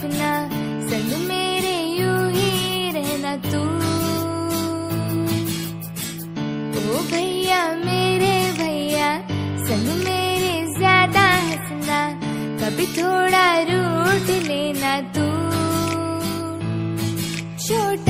अपना संग मेरे यू ही रहना तू। ओ भैया, मेरे भैया संग मेरे ज़्यादा हंसना, कभी थोड़ा रूठ लेना तू। छोटा